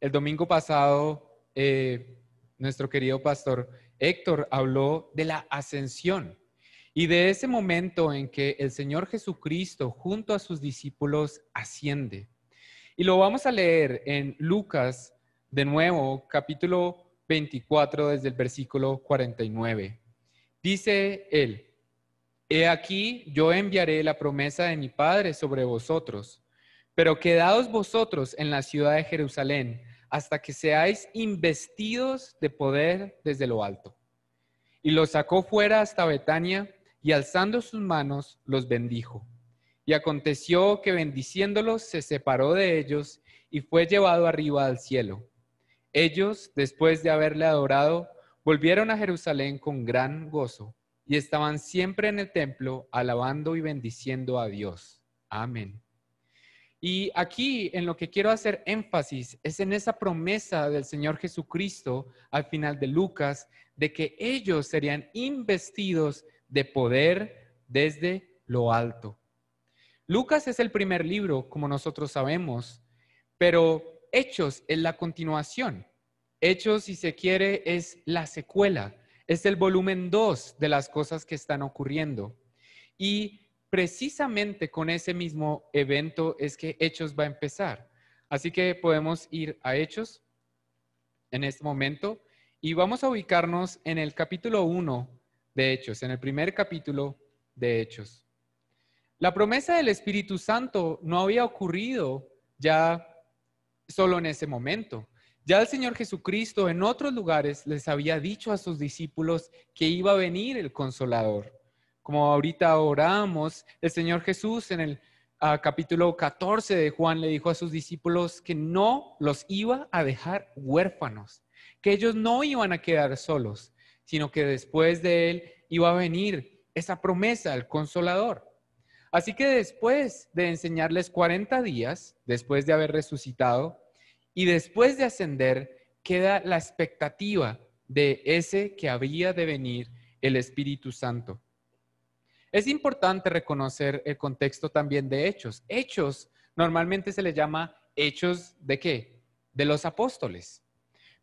El domingo pasado, eh, nuestro querido pastor Héctor habló de la ascensión y de ese momento en que el Señor Jesucristo junto a sus discípulos asciende. Y lo vamos a leer en Lucas, de nuevo, capítulo 24, desde el versículo 49. Dice él, He aquí, yo enviaré la promesa de mi Padre sobre vosotros, pero quedaos vosotros en la ciudad de Jerusalén hasta que seáis investidos de poder desde lo alto. Y los sacó fuera hasta Betania y alzando sus manos los bendijo. Y aconteció que bendiciéndolos se separó de ellos y fue llevado arriba al cielo. Ellos, después de haberle adorado, volvieron a Jerusalén con gran gozo y estaban siempre en el templo alabando y bendiciendo a Dios. Amén. Y aquí en lo que quiero hacer énfasis es en esa promesa del Señor Jesucristo al final de Lucas de que ellos serían investidos de poder desde lo alto. Lucas es el primer libro, como nosotros sabemos, pero Hechos es la continuación. Hechos, si se quiere, es la secuela, es el volumen 2 de las cosas que están ocurriendo. Y precisamente con ese mismo evento es que Hechos va a empezar. Así que podemos ir a Hechos en este momento y vamos a ubicarnos en el capítulo 1 de Hechos, en el primer capítulo de Hechos. La promesa del Espíritu Santo no había ocurrido ya solo en ese momento. Ya el Señor Jesucristo en otros lugares les había dicho a sus discípulos que iba a venir el consolador. Como ahorita oramos, el Señor Jesús en el ah, capítulo 14 de Juan le dijo a sus discípulos que no los iba a dejar huérfanos, que ellos no iban a quedar solos, sino que después de él iba a venir esa promesa, el consolador. Así que después de enseñarles 40 días, después de haber resucitado y después de ascender, queda la expectativa de ese que había de venir, el Espíritu Santo. Es importante reconocer el contexto también de hechos. Hechos normalmente se le llama hechos de qué? De los apóstoles.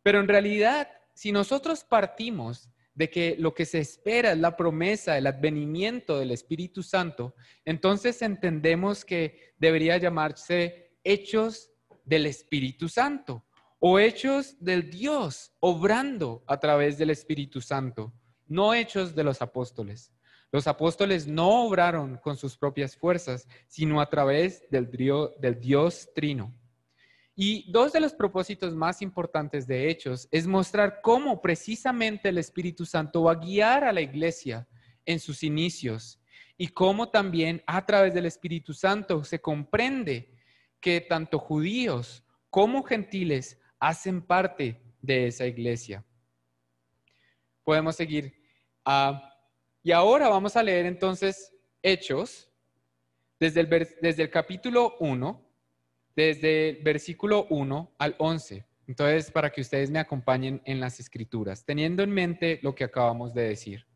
Pero en realidad, si nosotros partimos de que lo que se espera es la promesa, el advenimiento del Espíritu Santo, entonces entendemos que debería llamarse hechos del Espíritu Santo o hechos del Dios obrando a través del Espíritu Santo, no hechos de los apóstoles. Los apóstoles no obraron con sus propias fuerzas, sino a través del, Dios Trino. Y dos de los propósitos más importantes de Hechos es mostrar cómo precisamente el Espíritu Santo va a guiar a la iglesia en sus inicios y cómo también a través del Espíritu Santo se comprende que tanto judíos como gentiles hacen parte de esa iglesia. Podemos seguir. Ah, y ahora vamos a leer entonces Hechos desde el, desde el capítulo 1 desde el versículo 1 al 11. Entonces, para que ustedes me acompañen en las escrituras, teniendo en mente lo que acabamos de decir.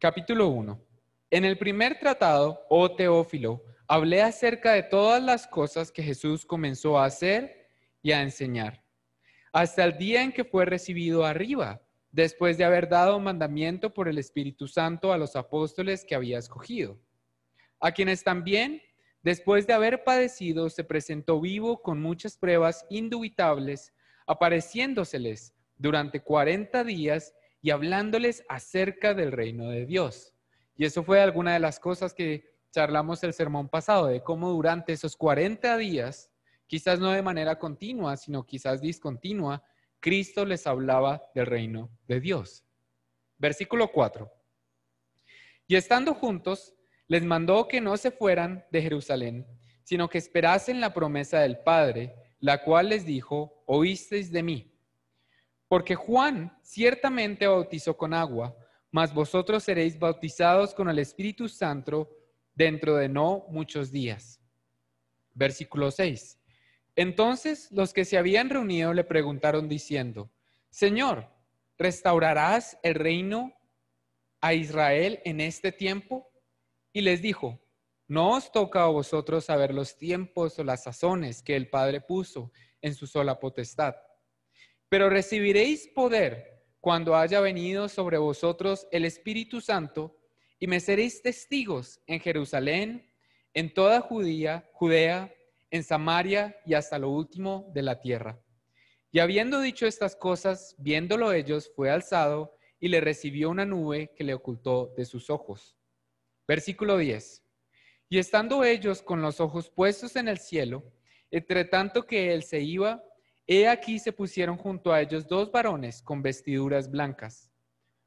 Capítulo 1. En el primer tratado, oh Teófilo, hablé acerca de todas las cosas que Jesús comenzó a hacer y a enseñar, hasta el día en que fue recibido arriba, después de haber dado mandamiento por el Espíritu Santo a los apóstoles que había escogido, a quienes también Después de haber padecido, se presentó vivo con muchas pruebas indubitables, apareciéndoseles durante 40 días y hablándoles acerca del reino de Dios. Y eso fue alguna de las cosas que charlamos el sermón pasado, de cómo durante esos 40 días, quizás no de manera continua, sino quizás discontinua, Cristo les hablaba del reino de Dios. Versículo 4. Y estando juntos, les mandó que no se fueran de Jerusalén, sino que esperasen la promesa del Padre, la cual les dijo, oísteis de mí. Porque Juan ciertamente bautizó con agua, mas vosotros seréis bautizados con el Espíritu Santo dentro de no muchos días. Versículo 6. Entonces los que se habían reunido le preguntaron diciendo, Señor, ¿restaurarás el reino a Israel en este tiempo? y les dijo, No os toca a vosotros saber los tiempos o las sazones que el Padre puso en su sola potestad. Pero recibiréis poder cuando haya venido sobre vosotros el Espíritu Santo y me seréis testigos en Jerusalén, en toda Judía, Judea, en Samaria y hasta lo último de la tierra. Y habiendo dicho estas cosas, viéndolo ellos, fue alzado y le recibió una nube que le ocultó de sus ojos. Versículo 10. Y estando ellos con los ojos puestos en el cielo, entre tanto que él se iba, he aquí se pusieron junto a ellos dos varones con vestiduras blancas,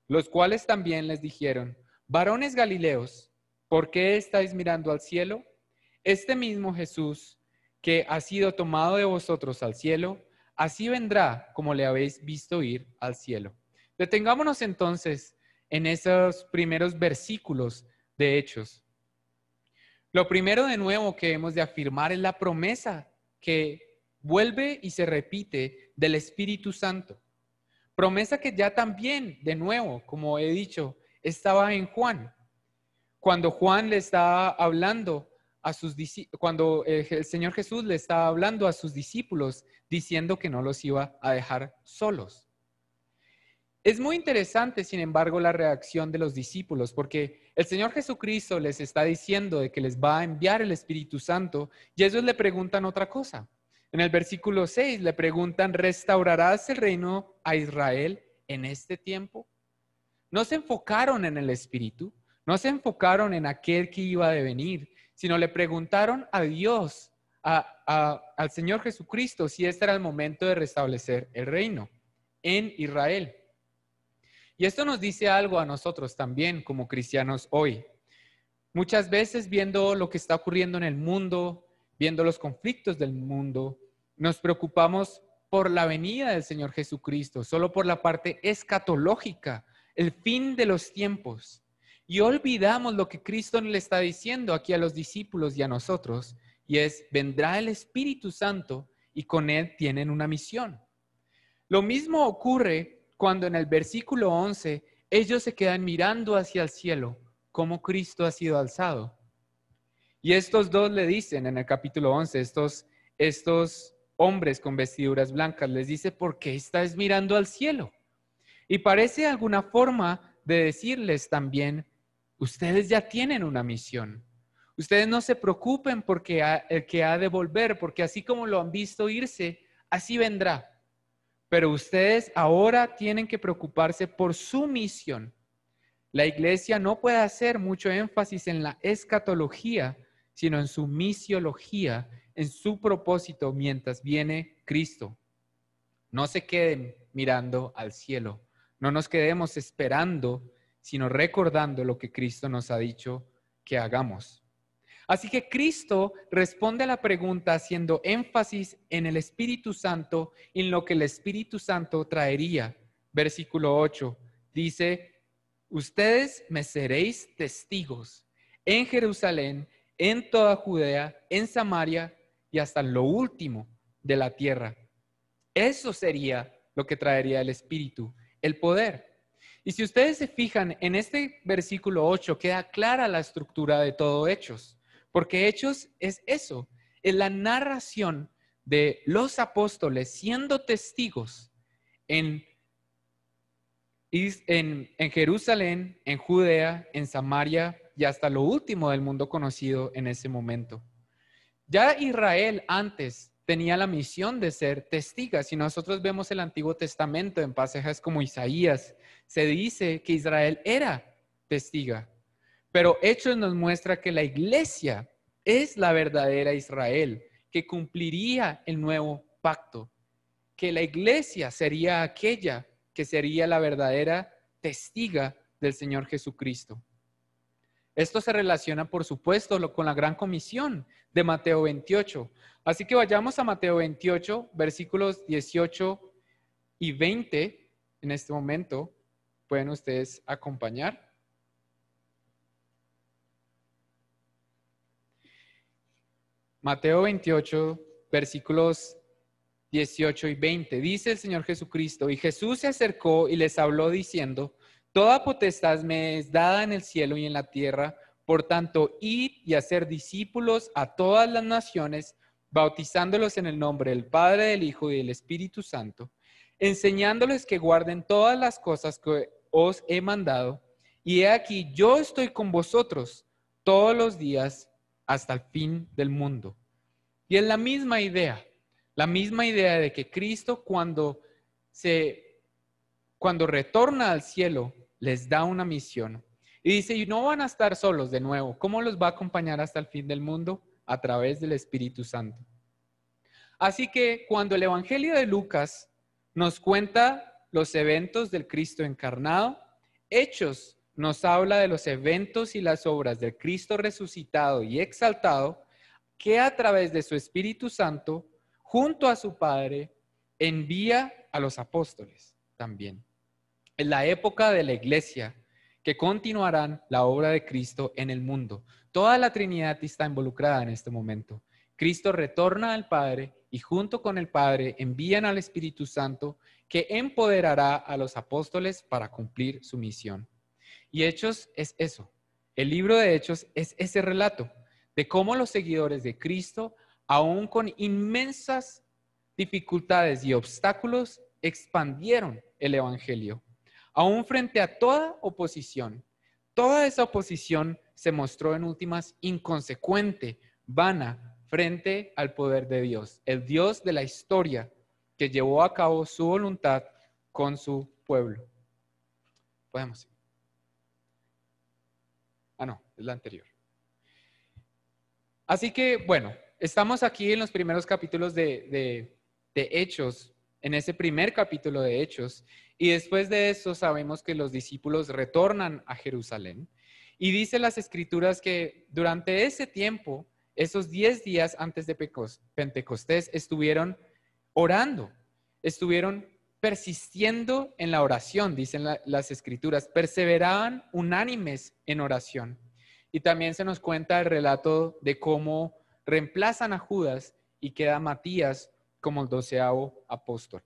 los cuales también les dijeron, varones Galileos, ¿por qué estáis mirando al cielo? Este mismo Jesús, que ha sido tomado de vosotros al cielo, así vendrá como le habéis visto ir al cielo. Detengámonos entonces en esos primeros versículos de Hechos. Lo primero de nuevo que hemos de afirmar es la promesa que vuelve y se repite del Espíritu Santo. Promesa que ya también, de nuevo, como he dicho, estaba en Juan. Cuando Juan le estaba hablando a sus cuando el Señor Jesús le estaba hablando a sus discípulos diciendo que no los iba a dejar solos. Es muy interesante, sin embargo, la reacción de los discípulos, porque el Señor Jesucristo les está diciendo de que les va a enviar el Espíritu Santo y ellos le preguntan otra cosa. En el versículo 6 le preguntan, ¿restaurarás el reino a Israel en este tiempo? No se enfocaron en el Espíritu, no se enfocaron en aquel que iba a venir, sino le preguntaron a Dios, al Señor Jesucristo, si este era el momento de restablecer el reino en Israel. Y esto nos dice algo a nosotros también como cristianos hoy. Muchas veces viendo lo que está ocurriendo en el mundo, viendo los conflictos del mundo, nos preocupamos por la venida del Señor Jesucristo, solo por la parte escatológica, el fin de los tiempos. Y olvidamos lo que Cristo le está diciendo aquí a los discípulos y a nosotros, y es, vendrá el Espíritu Santo y con él tienen una misión. Lo mismo ocurre cuando en el versículo 11 ellos se quedan mirando hacia el cielo, como Cristo ha sido alzado. Y estos dos le dicen en el capítulo 11, estos, estos hombres con vestiduras blancas, les dice, ¿por qué estás mirando al cielo? Y parece alguna forma de decirles también, ustedes ya tienen una misión. Ustedes no se preocupen porque el que ha de volver, porque así como lo han visto irse, así vendrá. Pero ustedes ahora tienen que preocuparse por su misión. La iglesia no puede hacer mucho énfasis en la escatología, sino en su misiología, en su propósito mientras viene Cristo. No se queden mirando al cielo, no nos quedemos esperando, sino recordando lo que Cristo nos ha dicho que hagamos. Así que Cristo responde a la pregunta haciendo énfasis en el Espíritu Santo y en lo que el Espíritu Santo traería. Versículo 8 dice, ustedes me seréis testigos en Jerusalén, en toda Judea, en Samaria y hasta lo último de la tierra. Eso sería lo que traería el Espíritu el poder. Y si ustedes se fijan, en este versículo 8 queda clara la estructura de todo Hechos, porque Hechos es eso, es la narración de los apóstoles siendo testigos en, en, en Jerusalén, en Judea, en Samaria y hasta lo último del mundo conocido en ese momento. Ya Israel antes tenía la misión de ser testiga. Si nosotros vemos el Antiguo Testamento en pasajes como Isaías, se dice que Israel era testiga. Pero Hechos nos muestra que la iglesia es la verdadera Israel, que cumpliría el nuevo pacto, que la iglesia sería aquella que sería la verdadera testiga del Señor Jesucristo. Esto se relaciona, por supuesto, con la gran comisión de Mateo 28. Así que vayamos a Mateo 28, versículos 18 y 20 en este momento. Pueden ustedes acompañar. Mateo 28, versículos 18 y 20. Dice el Señor Jesucristo, y Jesús se acercó y les habló diciendo, Toda potestad me es dada en el cielo y en la tierra, Por tanto, id y hacer discípulos a todas las naciones, bautizándolos en el nombre del Padre, del Hijo y del Espíritu Santo, enseñándoles que guarden todas las cosas que os he mandado. Y he aquí, yo estoy con vosotros todos los días hasta el fin del mundo. Y es la misma idea, la misma idea de que Cristo cuando se cuando retorna al cielo les da una misión y dice, y no van a estar solos de nuevo. ¿Cómo los va a acompañar hasta el fin del mundo? A través del Espíritu Santo. Así que cuando el Evangelio de Lucas nos cuenta los eventos del Cristo encarnado, Hechos nos habla de los eventos y las obras del Cristo resucitado y exaltado, que a través de su Espíritu Santo, junto a su Padre, envía a los apóstoles también. En la época de la iglesia, que continuarán la obra de Cristo en el mundo. Toda la Trinidad está involucrada en este momento. Cristo retorna al Padre y junto con el Padre envían al Espíritu Santo que empoderará a los apóstoles para cumplir su misión. Y Hechos es eso. El libro de Hechos es ese relato de cómo los seguidores de Cristo, aún con inmensas dificultades y obstáculos, expandieron el Evangelio aún frente a toda oposición. Toda esa oposición se mostró en últimas inconsecuente, vana, frente al poder de Dios, el Dios de la historia que llevó a cabo su voluntad con su pueblo. Podemos. Ah, no, es la anterior. Así que, bueno, estamos aquí en los primeros capítulos de, de Hechos, en ese primer capítulo de Hechos, y después de eso sabemos que los discípulos retornan a Jerusalén. Y dice las escrituras que durante ese tiempo, esos 10 días antes de Pentecostés, estuvieron orando, estuvieron persistiendo en la oración, dicen las escrituras, perseveraban unánimes en oración. Y también se nos cuenta el relato de cómo reemplazan a Judas y queda Matías como el doceavo apóstol.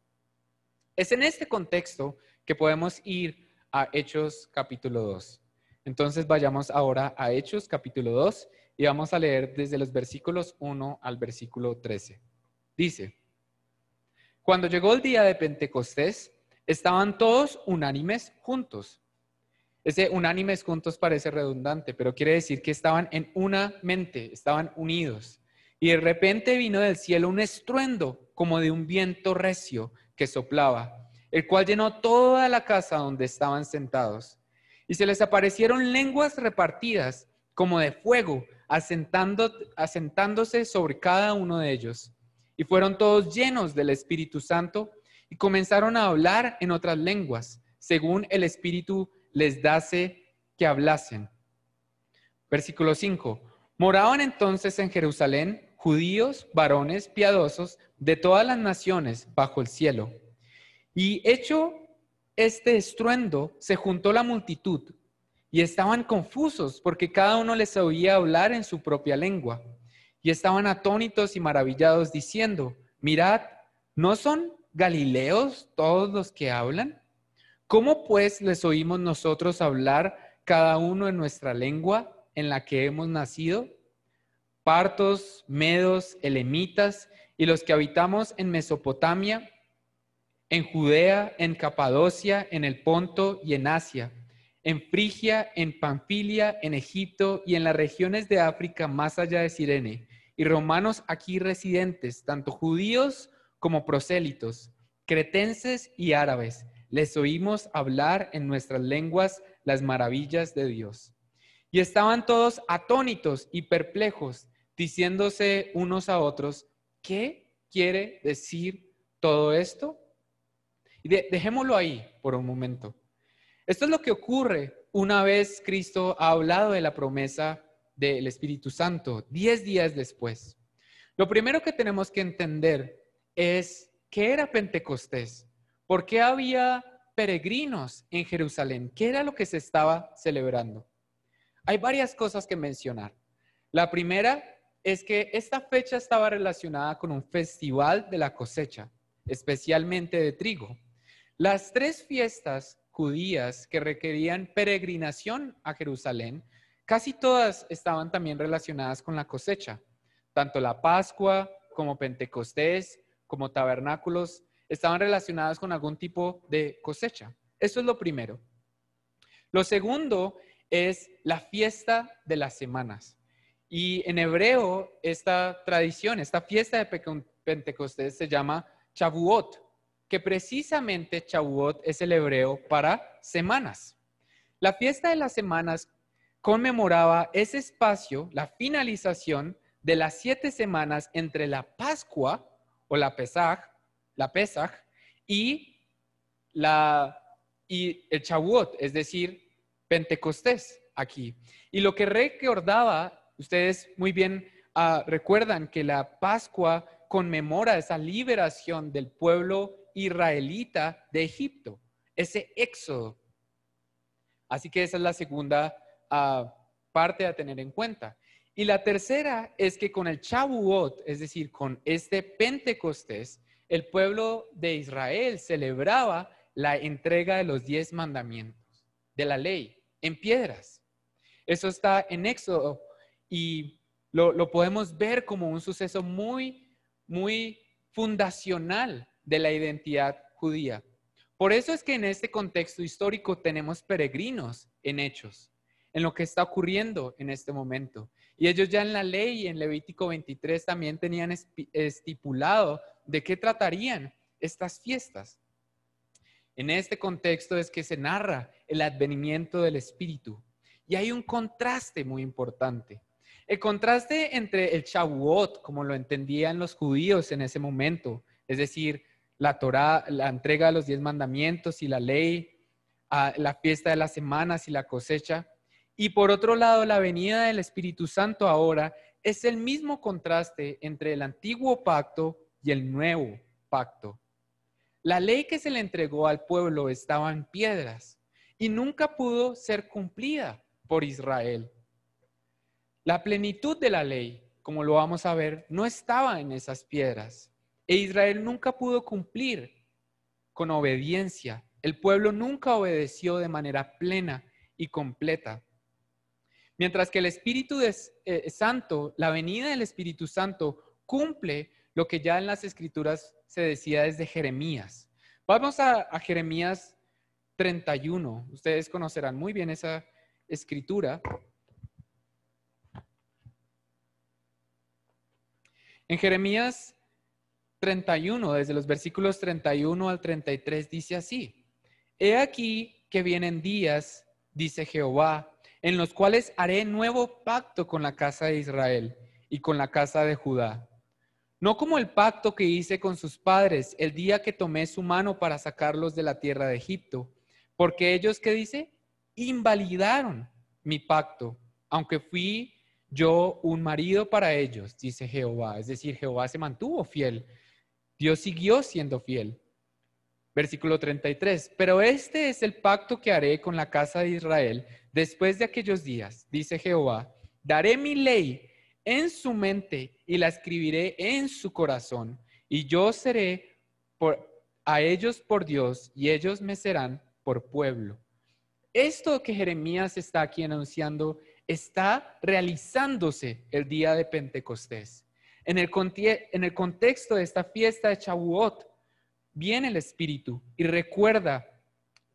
Es en este contexto que podemos ir a Hechos capítulo 2. Entonces vayamos ahora a Hechos capítulo 2 y vamos a leer desde los versículos 1 al versículo 13. Dice, cuando llegó el día de Pentecostés, estaban todos unánimes juntos. Ese unánimes juntos parece redundante, pero quiere decir que estaban en una mente, estaban unidos. Y de repente vino del cielo un estruendo como de un viento recio que soplaba, el cual llenó toda la casa donde estaban sentados. Y se les aparecieron lenguas repartidas como de fuego, asentando, asentándose sobre cada uno de ellos. Y fueron todos llenos del Espíritu Santo y comenzaron a hablar en otras lenguas, según el Espíritu les dase que hablasen. Versículo 5. Moraban entonces en Jerusalén judíos, varones piadosos de todas las naciones bajo el cielo. Y hecho este estruendo, se juntó la multitud y estaban confusos porque cada uno les oía hablar en su propia lengua. Y estaban atónitos y maravillados diciendo, mirad, ¿no son galileos todos los que hablan? ¿Cómo pues les oímos nosotros hablar cada uno en nuestra lengua en la que hemos nacido? Partos, medos, elemitas y los que habitamos en Mesopotamia, en Judea, en Capadocia, en el Ponto y en Asia, en Frigia, en Panfilia, en Egipto y en las regiones de África más allá de Sirene, y romanos aquí residentes, tanto judíos como prosélitos, cretenses y árabes, les oímos hablar en nuestras lenguas las maravillas de Dios. Y estaban todos atónitos y perplejos, diciéndose unos a otros, ¿Qué quiere decir todo esto? Y dejémoslo ahí por un momento. Esto es lo que ocurre una vez Cristo ha hablado de la promesa del Espíritu Santo, diez días después. Lo primero que tenemos que entender es qué era Pentecostés, por qué había peregrinos en Jerusalén, qué era lo que se estaba celebrando. Hay varias cosas que mencionar. La primera es que esta fecha estaba relacionada con un festival de la cosecha, especialmente de trigo. Las tres fiestas judías que requerían peregrinación a Jerusalén casi todas estaban también relacionadas con la cosecha. Tanto la Pascua como Pentecostés, como tabernáculos, estaban relacionadas con algún tipo de cosecha. Eso es lo primero. Lo segundo es la fiesta de las semanas. Y en hebreo, esta tradición, esta fiesta de Pentecostés se llama Chavuot, que precisamente Chavuot es el hebreo para semanas. La fiesta de las semanas conmemoraba ese espacio, la finalización de las siete semanas entre la Pascua o la Pesaj, la Pesaj y, la, y el Chavuot, es decir, Pentecostés aquí. Y lo que recordaba Ustedes muy bien ah, recuerdan que la Pascua conmemora esa liberación del pueblo israelita de Egipto, ese éxodo. Así que esa es la segunda ah, parte a tener en cuenta. Y la tercera es que con el Chabuot, es decir, con este Pentecostés, el pueblo de Israel celebraba la entrega de los diez mandamientos de la ley en piedras. Eso está en Éxodo y lo, podemos ver como un suceso muy, muy fundacional de la identidad judía. Por eso es que en este contexto histórico tenemos peregrinos en hechos, en lo que está ocurriendo en este momento. Y ellos ya en la ley, en Levítico 23, también tenían estipulado de qué tratarían estas fiestas. En este contexto es que se narra el advenimiento del Espíritu. Y hay un contraste muy importante. El contraste entre el Shavuot, como lo entendían los judíos en ese momento, es decir, la Torah, la entrega de los diez mandamientos y la ley, la fiesta de las semanas y la cosecha, y por otro lado, la venida del Espíritu Santo ahora es el mismo contraste entre el antiguo pacto y el nuevo pacto. La ley que se le entregó al pueblo estaba en piedras y nunca pudo ser cumplida por Israel. La plenitud de la ley, como lo vamos a ver, no estaba en esas piedras. E Israel nunca pudo cumplir con obediencia. El pueblo nunca obedeció de manera plena y completa. Mientras que el Espíritu eh, Santo, la venida del Espíritu Santo, cumple lo que ya en las Escrituras se decía desde Jeremías. Vamos a, a Jeremías 31. Ustedes conocerán muy bien esa escritura. En Jeremías 31, desde los versículos 31 al 33, dice así, He aquí que vienen días, dice Jehová, en los cuales haré nuevo pacto con la casa de Israel y con la casa de Judá. No como el pacto que hice con sus padres el día que tomé su mano para sacarlos de la tierra de Egipto, porque ellos, ¿qué dice? Invalidaron mi pacto, aunque fui yo un marido para ellos, dice Jehová. Es decir, Jehová se mantuvo fiel. Dios siguió siendo fiel. Versículo 33. Pero este es el pacto que haré con la casa de Israel después de aquellos días, dice Jehová. Daré mi ley en su mente y la escribiré en su corazón. Y yo seré por, a ellos por Dios y ellos me serán por pueblo. Esto que Jeremías está aquí anunciando está realizándose el día de Pentecostés. En el, en el contexto de esta fiesta de Chabuot, viene el Espíritu y recuerda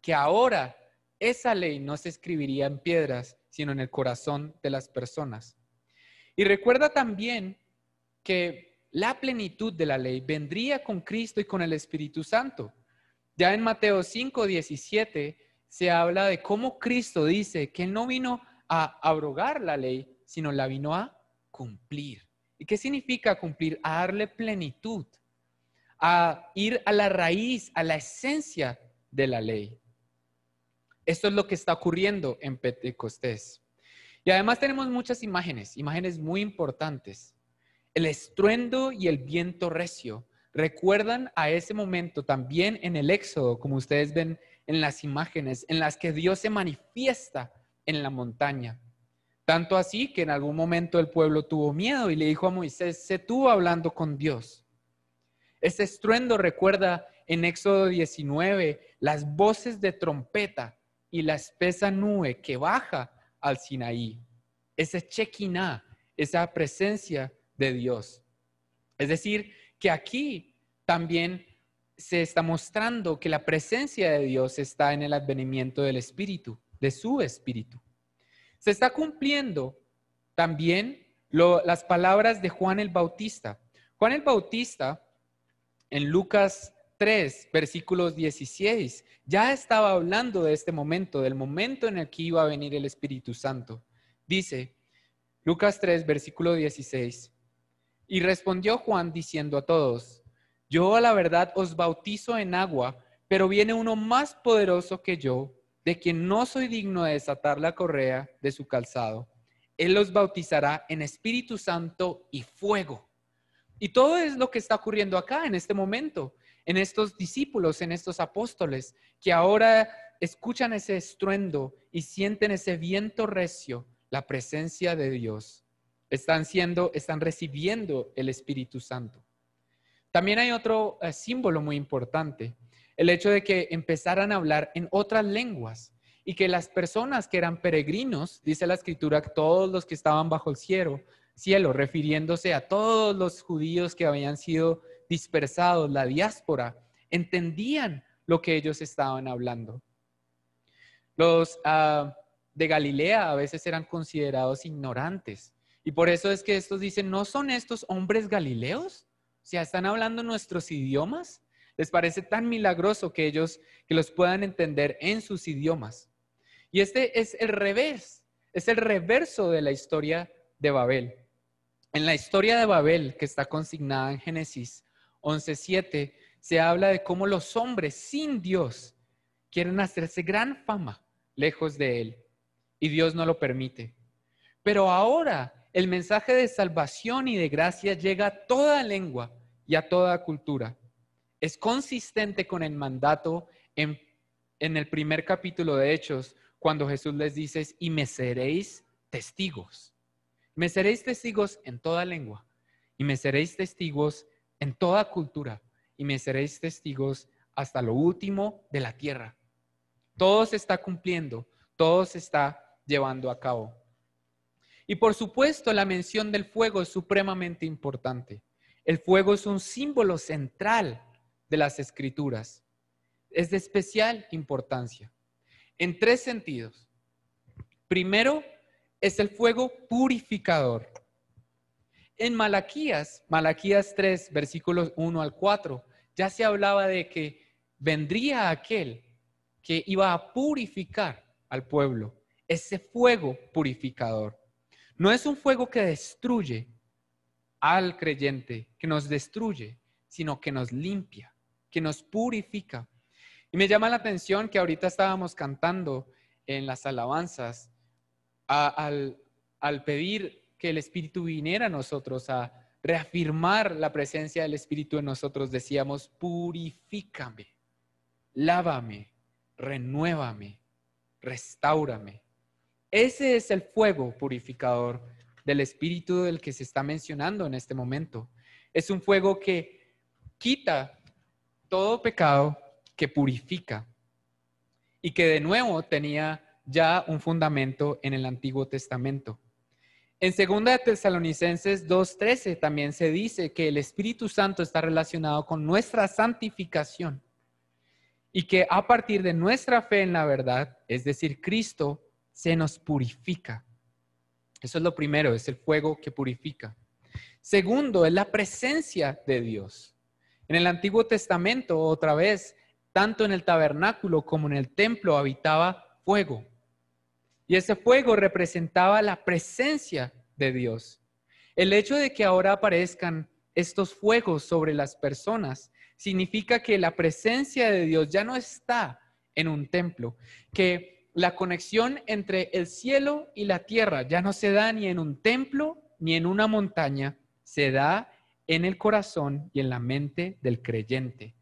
que ahora esa ley no se escribiría en piedras, sino en el corazón de las personas. Y recuerda también que la plenitud de la ley vendría con Cristo y con el Espíritu Santo. Ya en Mateo 5, 17 se habla de cómo Cristo dice que no vino a abrogar la ley, sino la vino a cumplir. ¿Y qué significa cumplir? A darle plenitud, a ir a la raíz, a la esencia de la ley. Esto es lo que está ocurriendo en Pentecostés. Y además tenemos muchas imágenes, imágenes muy importantes. El estruendo y el viento recio recuerdan a ese momento también en el Éxodo, como ustedes ven en las imágenes, en las que Dios se manifiesta en la montaña. Tanto así que en algún momento el pueblo tuvo miedo y le dijo a Moisés, se tuvo hablando con Dios. Este estruendo recuerda en Éxodo 19 las voces de trompeta y la espesa nube que baja al Sinaí. ese Shekinah, esa presencia de Dios. Es decir, que aquí también se está mostrando que la presencia de Dios está en el advenimiento del Espíritu, de su Espíritu. Se está cumpliendo también las palabras de Juan el Bautista. Juan el Bautista, en Lucas 3, versículos 16, ya estaba hablando de este momento, del momento en el que iba a venir el Espíritu Santo. Dice, Lucas 3, versículo 16, y respondió Juan diciendo a todos, yo a la verdad os bautizo en agua, pero viene uno más poderoso que yo, de quien no soy digno de desatar la correa de su calzado. Él los bautizará en Espíritu Santo y fuego. Y todo es lo que está ocurriendo acá en este momento, en estos discípulos, en estos apóstoles, que ahora escuchan ese estruendo y sienten ese viento recio, la presencia de Dios. Están siendo, están recibiendo el Espíritu Santo. También hay otro eh, símbolo muy importante, el hecho de que empezaran a hablar en otras lenguas y que las personas que eran peregrinos, dice la escritura, todos los que estaban bajo el cielo, cielo, refiriéndose a todos los judíos que habían sido dispersados, la diáspora, entendían lo que ellos estaban hablando. Los ah, de Galilea a veces eran considerados ignorantes y por eso es que estos dicen, ¿no son estos hombres galileos? O sea, están hablando nuestros idiomas. Les parece tan milagroso que ellos que los puedan entender en sus idiomas. Y este es el revés, es el reverso de la historia de Babel. En la historia de Babel, que está consignada en Génesis 11:7, se habla de cómo los hombres sin Dios quieren hacerse gran fama lejos de Él y Dios no lo permite. Pero ahora el mensaje de salvación y de gracia llega a toda lengua y a toda cultura. Es consistente con el mandato en, el primer capítulo de Hechos, cuando Jesús les dice, y me seréis testigos. Me seréis testigos en toda lengua, y me seréis testigos en toda cultura, y me seréis testigos hasta lo último de la tierra. Todo se está cumpliendo, todo se está llevando a cabo. Y por supuesto, la mención del fuego es supremamente importante. El fuego es un símbolo central de las escrituras. Es de especial importancia en tres sentidos. Primero, es el fuego purificador. En Malaquías, Malaquías 3, versículos 1 al 4, ya se hablaba de que vendría aquel que iba a purificar al pueblo, ese fuego purificador. No es un fuego que destruye al creyente, que nos destruye, sino que nos limpia, que nos purifica. Y me llama la atención que ahorita estábamos cantando en las alabanzas al, al pedir que el Espíritu viniera a nosotros, a reafirmar la presencia del Espíritu en nosotros, decíamos, purifícame, lávame, renuévame, restaurame. Ese es el fuego purificador del Espíritu del que se está mencionando en este momento. Es un fuego que quita todo pecado que purifica y que de nuevo tenía ya un fundamento en el Antiguo Testamento. En 2 Tesalonicenses 2.13 también se dice que el Espíritu Santo está relacionado con nuestra santificación y que a partir de nuestra fe en la verdad, es decir, Cristo, se nos purifica. Eso es lo primero, es el fuego que purifica. Segundo, es la presencia de Dios. En el Antiguo Testamento, otra vez, tanto en el tabernáculo como en el templo habitaba fuego. Y ese fuego representaba la presencia de Dios. El hecho de que ahora aparezcan estos fuegos sobre las personas significa que la presencia de Dios ya no está en un templo, que la conexión entre el cielo y la tierra ya no se da ni en un templo ni en una montaña, se da en el corazón y en la mente del creyente.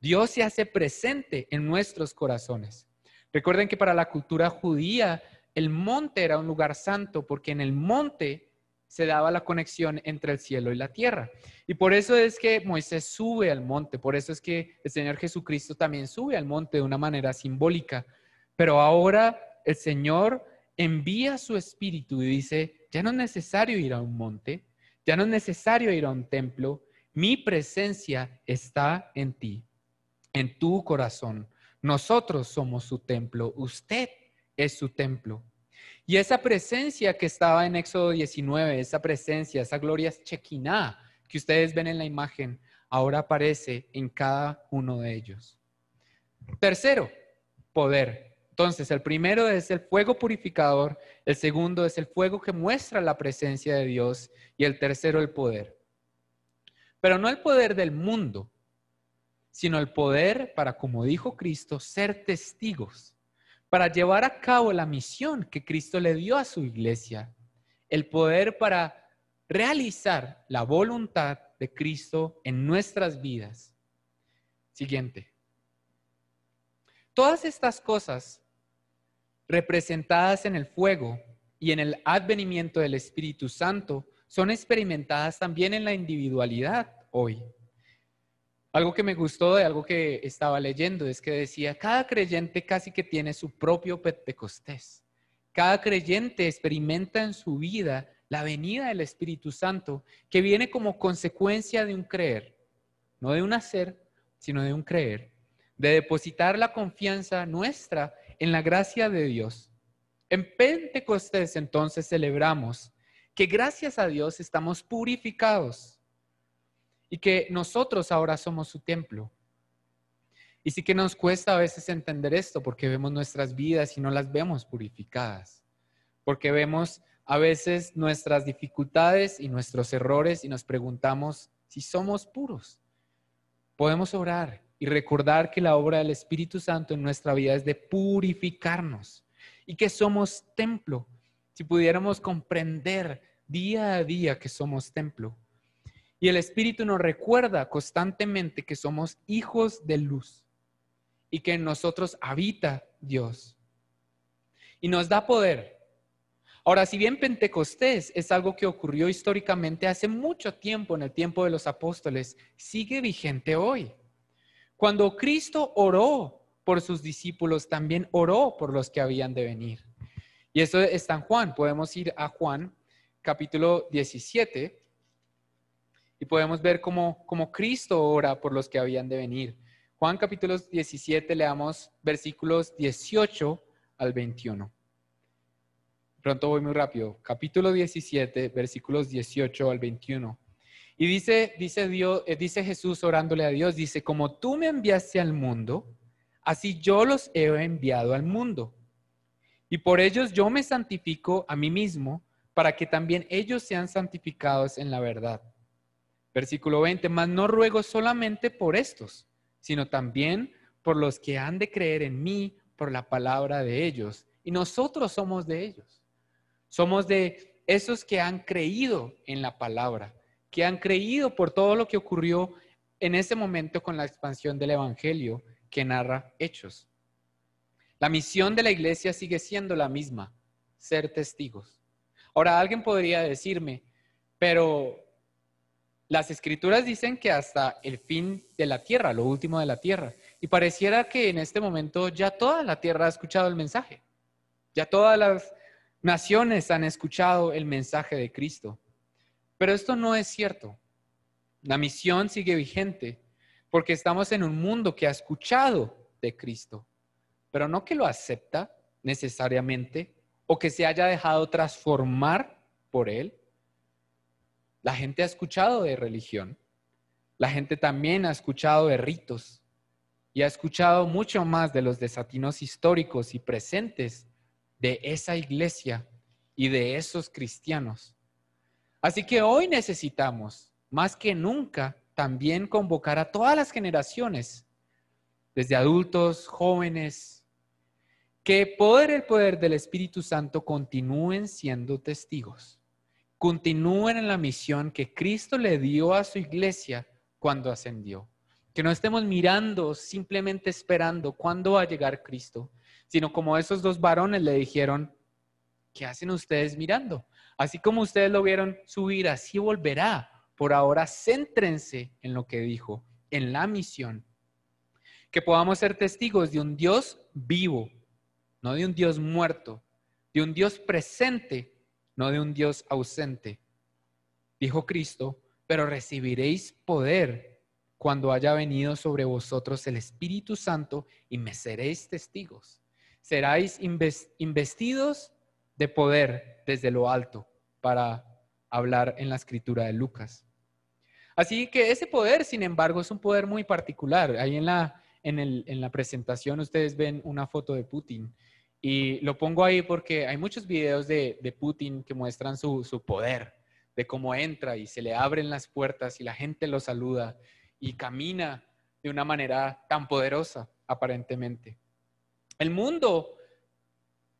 Dios se hace presente en nuestros corazones. Recuerden que para la cultura judía el monte era un lugar santo porque en el monte se daba la conexión entre el cielo y la tierra. Y por eso es que Moisés sube al monte, por eso es que el Señor Jesucristo también sube al monte de una manera simbólica. Pero ahora el Señor envía su espíritu y dice, ya no es necesario ir a un monte, ya no es necesario ir a un templo, mi presencia está en ti, en tu corazón. Nosotros somos su templo, usted es su templo. Y esa presencia que estaba en Éxodo 19, esa presencia, esa gloria chequiná que ustedes ven en la imagen, ahora aparece en cada uno de ellos. Tercero, poder. Entonces, el primero es el fuego purificador, el segundo es el fuego que muestra la presencia de Dios y el tercero el poder. Pero no el poder del mundo, sino el poder para, como dijo Cristo, ser testigos, para llevar a cabo la misión que Cristo le dio a su iglesia, el poder para realizar la voluntad de Cristo en nuestras vidas. Siguiente. Todas estas cosas representadas en el fuego y en el advenimiento del Espíritu Santo son experimentadas también en la individualidad hoy. Algo que me gustó de algo que estaba leyendo es que decía, cada creyente casi que tiene su propio Pentecostés. Cada creyente experimenta en su vida la venida del Espíritu Santo que viene como consecuencia de un creer, no de un hacer, sino de un creer, de depositar la confianza nuestra en la gracia de Dios. En Pentecostés entonces celebramos que gracias a Dios estamos purificados y que nosotros ahora somos su templo. Y sí que nos cuesta a veces entender esto porque vemos nuestras vidas y no las vemos purificadas, porque vemos a veces nuestras dificultades y nuestros errores y nos preguntamos si somos puros. Podemos orar y recordar que la obra del Espíritu Santo en nuestra vida es de purificarnos y que somos templo. Si pudiéramos comprender día a día que somos templo, y el Espíritu nos recuerda constantemente que somos hijos de luz y que en nosotros habita Dios. Y nos da poder. Ahora, si bien Pentecostés es algo que ocurrió históricamente hace mucho tiempo, en el tiempo de los apóstoles, sigue vigente hoy. Cuando Cristo oró por sus discípulos, también oró por los que habían de venir. Y eso está en Juan. Podemos ir a Juan capítulo 17 y podemos ver cómo, Cristo ora por los que habían de venir. Juan capítulo 17, leamos versículos 18 al 21. Pronto voy muy rápido. Capítulo 17, versículos 18 al 21. Y dice, dice, Dios, eh, dice Jesús orándole a Dios, dice, como tú me enviaste al mundo, así yo los he enviado al mundo. Y por ellos yo me santifico a mí mismo, para que también ellos sean santificados en la verdad. Versículo 20, mas no ruego solamente por estos, sino también por los que han de creer en mí por la palabra de ellos. Y nosotros somos de ellos. Somos de esos que han creído en la palabra, que han creído por todo lo que ocurrió en ese momento con la expansión del Evangelio que narra Hechos. La misión de la iglesia sigue siendo la misma, ser testigos. Ahora, alguien podría decirme, pero las escrituras dicen que hasta el fin de la tierra, lo último de la tierra. Y pareciera que en este momento ya toda la tierra ha escuchado el mensaje. Ya todas las naciones han escuchado el mensaje de Cristo. Pero esto no es cierto. La misión sigue vigente porque estamos en un mundo que ha escuchado de Cristo, pero no que lo acepta necesariamente o que se haya dejado transformar por Él la gente ha escuchado de religión. La gente también ha escuchado de ritos y ha escuchado mucho más de los desatinos históricos y presentes de esa iglesia y de esos cristianos. Así que hoy necesitamos, más que nunca, también convocar a todas las generaciones, desde adultos, jóvenes, que por el poder del Espíritu Santo continúen siendo testigos continúen en la misión que Cristo le dio a su iglesia cuando ascendió. Que no estemos mirando, simplemente esperando cuándo va a llegar Cristo, sino como esos dos varones le dijeron, ¿qué hacen ustedes mirando? Así como ustedes lo vieron subir, así volverá. Por ahora, céntrense en lo que dijo, en la misión. Que podamos ser testigos de un Dios vivo, no de un Dios muerto, de un Dios presente, no de un Dios ausente. Dijo Cristo, pero recibiréis poder cuando haya venido sobre vosotros el Espíritu Santo y me seréis testigos. Seráis investidos de poder desde lo alto para hablar en la escritura de Lucas. Así que ese poder, sin embargo, es un poder muy particular. Ahí en la, en, la presentación ustedes ven una foto de Putin y lo pongo ahí porque hay muchos videos de, Putin que muestran su, su, poder, de cómo entra y se le abren las puertas y la gente lo saluda y camina de una manera tan poderosa, aparentemente. El mundo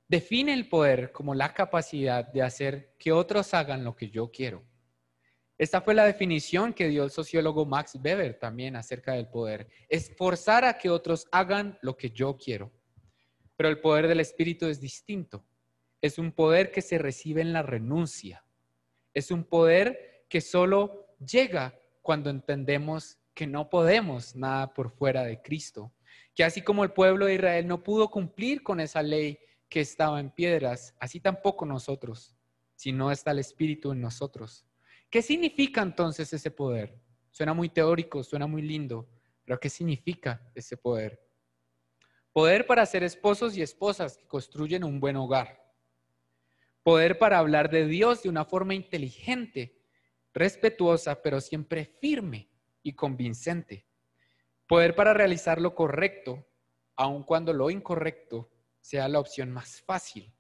define el poder como la capacidad de hacer que otros hagan lo que yo quiero. Esta fue la definición que dio el sociólogo Max Weber también acerca del poder. Es forzar a que otros hagan lo que yo quiero. Pero el poder del Espíritu es distinto. Es un poder que se recibe en la renuncia. Es un poder que solo llega cuando entendemos que no podemos nada por fuera de Cristo. Que así como el pueblo de Israel no pudo cumplir con esa ley que estaba en piedras, así tampoco nosotros, si no está el Espíritu en nosotros. ¿Qué significa entonces ese poder? Suena muy teórico, suena muy lindo, pero ¿qué significa ese poder? Poder para ser esposos y esposas que construyen un buen hogar. Poder para hablar de Dios de una forma inteligente, respetuosa, pero siempre firme y convincente. Poder para realizar lo correcto, aun cuando lo incorrecto sea la opción más fácil.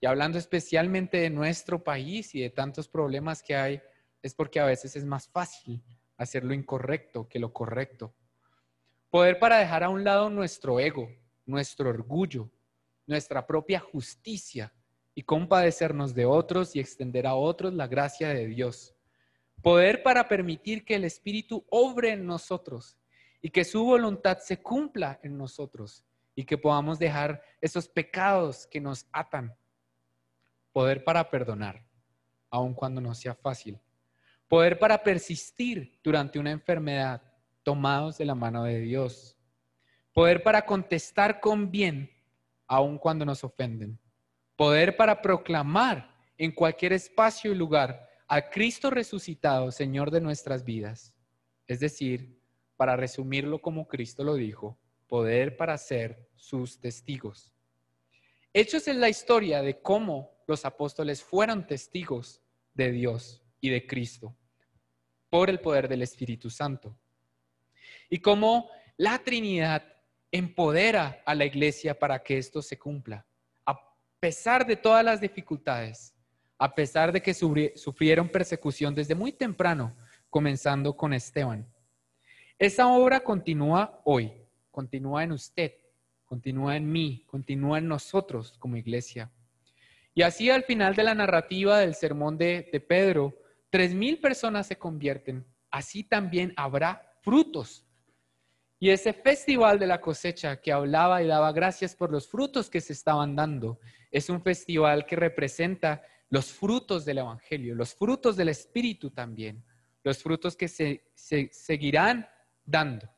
Y hablando especialmente de nuestro país y de tantos problemas que hay, es porque a veces es más fácil hacer lo incorrecto que lo correcto. Poder para dejar a un lado nuestro ego, nuestro orgullo, nuestra propia justicia y compadecernos de otros y extender a otros la gracia de Dios. Poder para permitir que el Espíritu obre en nosotros y que su voluntad se cumpla en nosotros y que podamos dejar esos pecados que nos atan Poder para perdonar, aun cuando no sea fácil. Poder para persistir durante una enfermedad, tomados de la mano de Dios. Poder para contestar con bien, aun cuando nos ofenden. Poder para proclamar en cualquier espacio y lugar a Cristo resucitado, Señor de nuestras vidas. Es decir, para resumirlo como Cristo lo dijo, poder para ser sus testigos. Hechos es la historia de cómo los apóstoles fueron testigos de Dios y de Cristo por el poder del Espíritu Santo. Y cómo la Trinidad empodera a la iglesia para que esto se cumpla, a pesar de todas las dificultades, a pesar de que sufrieron persecución desde muy temprano, comenzando con Esteban. Esa obra continúa hoy, continúa en usted, continúa en mí, continúa en nosotros como iglesia. Y así al final de la narrativa del sermón de, Pedro, tres mil personas se convierten. Así también habrá frutos. Y ese festival de la cosecha que hablaba y daba gracias por los frutos que se estaban dando, es un festival que representa los frutos del Evangelio, los frutos del Espíritu también, los frutos que se seguirán dando.